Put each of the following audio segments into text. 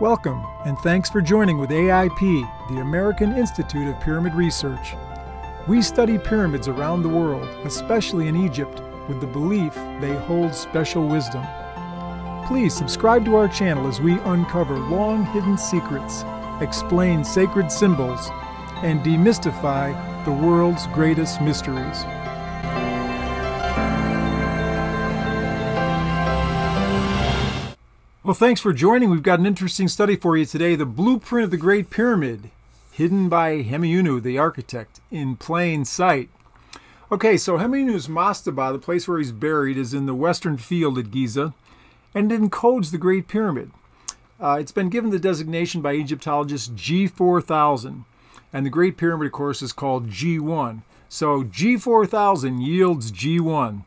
Welcome, and thanks for joining with AIP, the American Institute of Pyramid Research. We study pyramids around the world, especially in Egypt, with the belief they hold special wisdom. Please subscribe to our channel as we uncover long hidden secrets, explain sacred symbols, and demystify the world's greatest mysteries. Well, thanks for joining. We've got an interesting study for you today the blueprint of the Great Pyramid, hidden by Hemiunu, the architect, in plain sight. Okay, so Hemiunu's mastaba, the place where he's buried, is in the western field at Giza, and it encodes the Great Pyramid. Uh, it's been given the designation by Egyptologists G4000, and the Great Pyramid, of course, is called G1. So G4000 yields G1.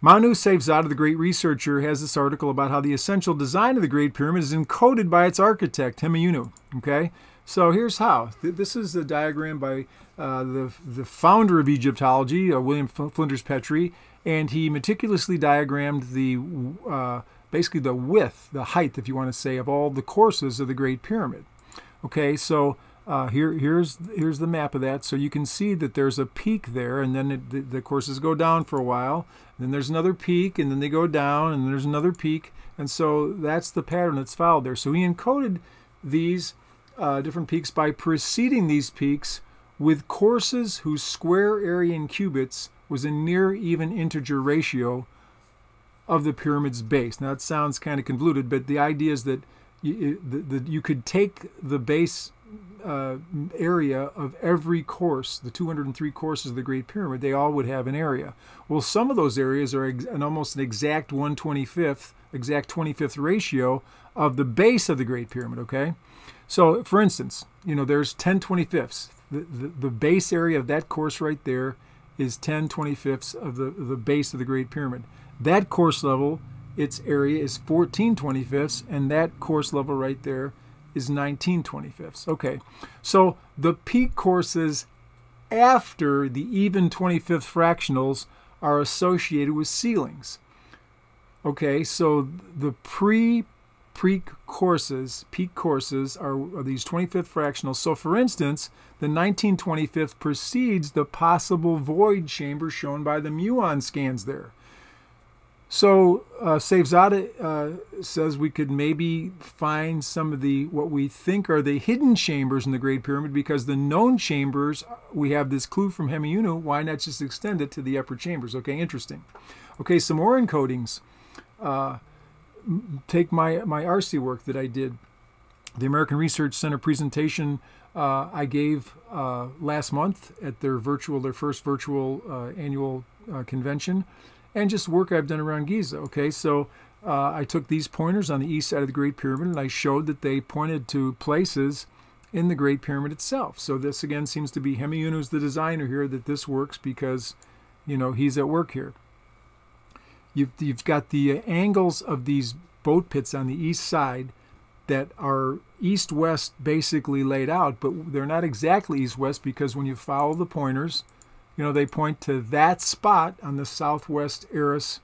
Manu Seyfzadeh, the great researcher, has this article about how the essential design of the Great Pyramid is encoded by its architect, Hemiunu. Okay, so here's how. This is a diagram by uh, the, the founder of Egyptology, uh, William Flinders Petrie, and he meticulously diagrammed the uh, basically the width, the height, if you want to say, of all the courses of the Great Pyramid. Okay, so uh, here, here's here's the map of that. So you can see that there's a peak there, and then it, the, the, courses go down for a while. Then there's another peak, and then they go down, and there's another peak. And so that's the pattern that's followed there. So he encoded these uh, different peaks by preceding these peaks with courses whose square area in cubits was a near even integer ratio of the pyramid's base. Now, that sounds kind of convoluted, but the idea is that you, the, the, you could take the base uh, area of every course, the 203 courses of the Great Pyramid, they all would have an area. Well, some of those areas are an almost an exact 125th, exact 25th ratio of the base of the Great Pyramid, okay? So, for instance, you know, there's 10 25ths. The, the, the base area of that course right there is 10 25ths of the, the base of the Great Pyramid. That course level, its area is 14 25ths, and that course level right there is 19 25ths. Okay, so the peak courses after the even 25th fractionals are associated with ceilings. Okay, so the pre peak courses, peak courses are, are these 25th fractionals. So for instance, the 1925th precedes the possible void chamber shown by the muon scans there. So uh, Seyfzadeh uh, says we could maybe find some of the what we think are the hidden chambers in the Great Pyramid because the known chambers we have this clue from Hemiunu. Why not just extend it to the upper chambers? Okay, interesting. Okay, some more encodings. Uh, take my my ARCE work that I did, the American Research Center presentation uh, I gave uh, last month at their virtual their first virtual uh, annual uh, convention and just work I've done around Giza. Okay, so uh, I took these pointers on the east side of the Great Pyramid and I showed that they pointed to places in the Great Pyramid itself. So this again seems to be Hemiunu's the designer here that this works because, you know, he's at work here. You've, you've got the angles of these boat pits on the east side that are east-west basically laid out, but they're not exactly east-west because when you follow the pointers, you know, they point to that spot on the southwest arris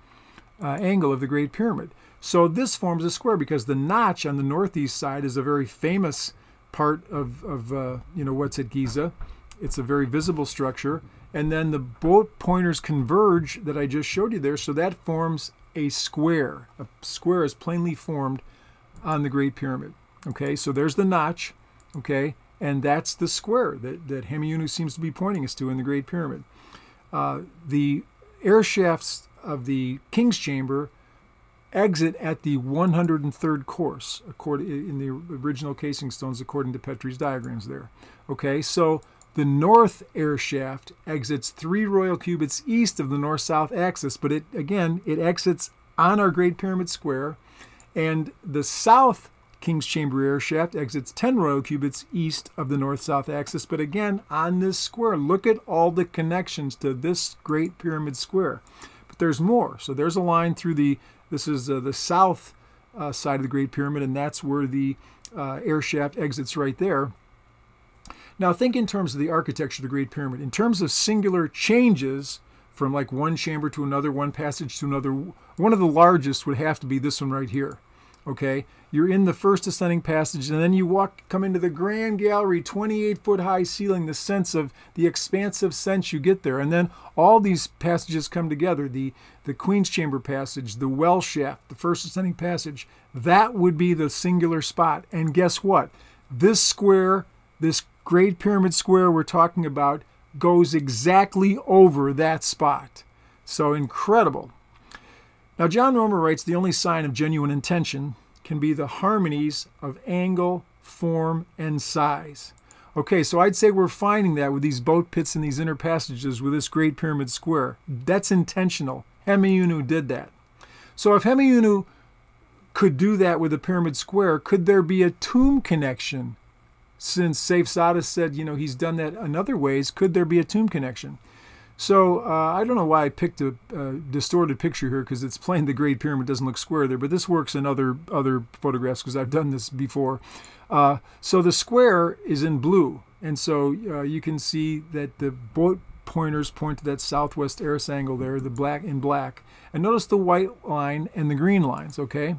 uh, angle of the Great Pyramid. So this forms a square because the notch on the northeast side is a very famous part of, of uh, you know, what's at Giza. It's a very visible structure. And then the both pointers converge that I just showed you there. So that forms a square. A square is plainly formed on the Great Pyramid. Okay, so there's the notch. Okay, and that's the square that, that Hemiunu seems to be pointing us to in the Great Pyramid. Uh, the air shafts of the King's Chamber exit at the 103rd course, according in the original casing stones, according to Petrie's diagrams there. Okay, so the north air shaft exits three royal cubits east of the north-south axis, but it again it exits on our Great Pyramid Square, and the south King's Chamber air shaft exits 10 royal cubits east of the north-south axis, but again on this square. Look at all the connections to this Great Pyramid Square. But there's more. So there's a line through the, this is uh, the south uh, side of the Great Pyramid, and that's where the uh, air shaft exits right there. Now think in terms of the architecture of the Great Pyramid. In terms of singular changes from like one chamber to another, one passage to another, one of the largest would have to be this one right here Okay, you're in the first ascending passage, and then you walk, come into the grand gallery, 28 foot high ceiling. The sense of the expansive sense you get there, and then all these passages come together. The the Queen's Chamber passage, the well shaft, the first ascending passage. That would be the singular spot. And guess what? This square, this Great Pyramid Square we're talking about, goes exactly over that spot. So incredible. Now, John Romer writes the only sign of genuine intention can be the harmonies of angle, form, and size. Okay, so I'd say we're finding that with these boat pits and these inner passages with this Great Pyramid Square. That's intentional. Hemiunu did that. So if Hemiunu could do that with a pyramid square, could there be a tomb connection? Since Seyfzadeh said, you know, he's done that in other ways, could there be a tomb connection? So uh, I don't know why I picked a, a distorted picture here because it's plain the Great Pyramid doesn't look square there, but this works in other other photographs because I've done this before. Uh, so the square is in blue, and so uh, you can see that the boat pointers point to that southwest arris angle there, the black in black. And notice the white line and the green lines, okay?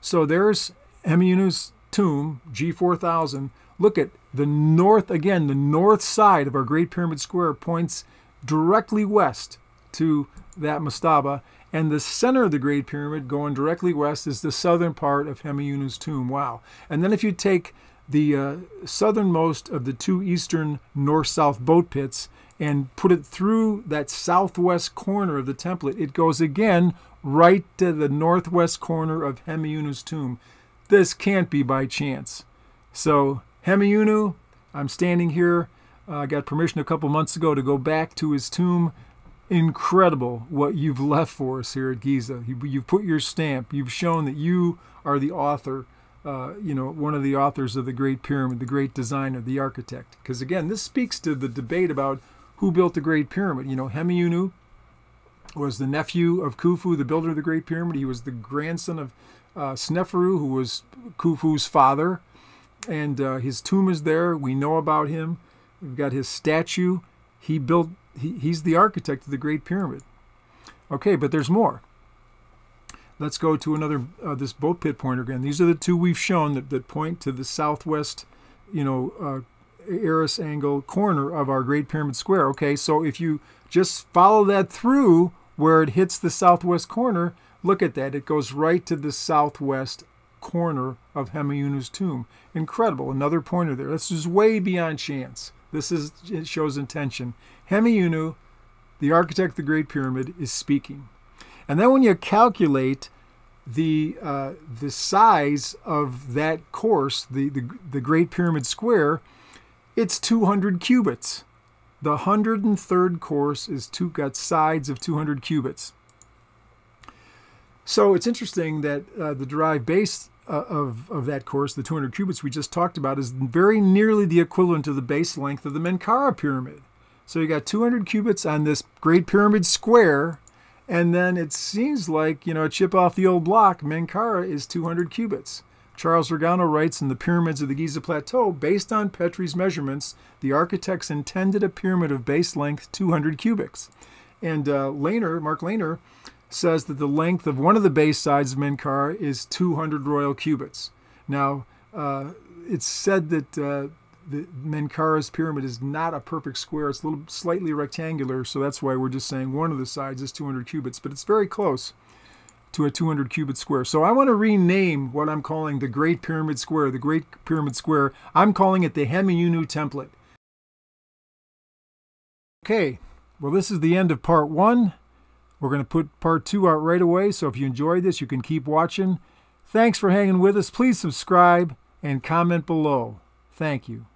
So there's Hemiunu's tomb, G4000. Look at the north, again, the north side of our Great Pyramid Square points directly west to that mastaba. And the center of the Great Pyramid, going directly west, is the southern part of Hemiunu's tomb. Wow. And then if you take the uh, southernmost of the two eastern north-south boat pits and put it through that southwest corner of the template, it goes again right to the northwest corner of Hemiunu's tomb. This can't be by chance. So Hemiunu, I'm standing here. Uh, I got permission a couple months ago to go back to his tomb. Incredible what you've left for us here at Giza. You, you've put your stamp. You've shown that you are the author, uh, you know, one of the authors of the Great Pyramid, the great designer, the architect. Because again, this speaks to the debate about who built the Great Pyramid. You know, Hemiunu was the nephew of Khufu, the builder of the Great Pyramid. He was the grandson of uh, Sneferu, who was Khufu's father and uh, his tomb is there. We know about him. We've got his statue. He built. He, he's the architect of the Great Pyramid. Okay, but there's more. Let's go to another uh, this boat pit pointer again. These are the two we've shown that, that point to the southwest, you know, uh, arris angle corner of our Great Pyramid Square. Okay, so if you just follow that through where it hits the southwest corner, look at that. It goes right to the southwest corner of Hemiunu's tomb. Incredible. Another pointer there. This is way beyond chance. This is it shows intention. Hemiunu, the architect of the Great Pyramid, is speaking. And then when you calculate the uh, the size of that course, the, the, the Great Pyramid Square, it's 200 cubits. The 103rd course is two, got sides of 200 cubits. So it's interesting that uh, the derived base uh, of, of that course, the 200 cubits we just talked about, is very nearly the equivalent to the base length of the Menkaure pyramid. So you got 200 cubits on this Great Pyramid square, and then it seems like, you know, a chip off the old block, Menkaure is 200 cubits. Charles Rigano writes in The Pyramids of the Giza Plateau, based on Petrie's measurements, the architects intended a pyramid of base length 200 cubits. And uh, Lehner, Mark Lehner, says that the length of one of the base sides of Menkaure is 200 royal cubits. Now, uh, it's said that uh, the Menkaure's pyramid is not a perfect square. It's a little slightly rectangular, so that's why we're just saying one of the sides is 200 cubits, but it's very close to a 200 cubit square. So I want to rename what I'm calling the Great Pyramid Square, the Great Pyramid Square. I'm calling it the Hemiunu template. Okay, well this is the end of part one. We're going to put part two out right away, so if you enjoyed this, you can keep watching. Thanks for hanging with us. Please subscribe and comment below. Thank you.